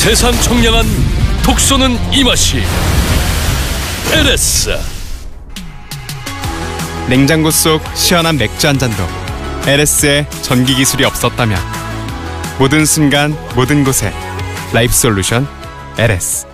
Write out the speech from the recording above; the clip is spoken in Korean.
세상 청량한 독소는 이 맛이 LS 냉장고 속 시원한 맥주 한 잔도 LS의 전기 기술이 없었다면 모든 순간 모든 곳에 라이프 솔루션 LS